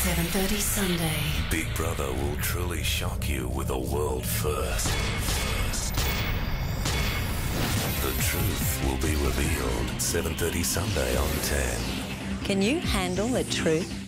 7:30 Sunday. Big Brother will truly shock you with a world first. The truth will be revealed 7:30 Sunday on 10. Can you handle the truth?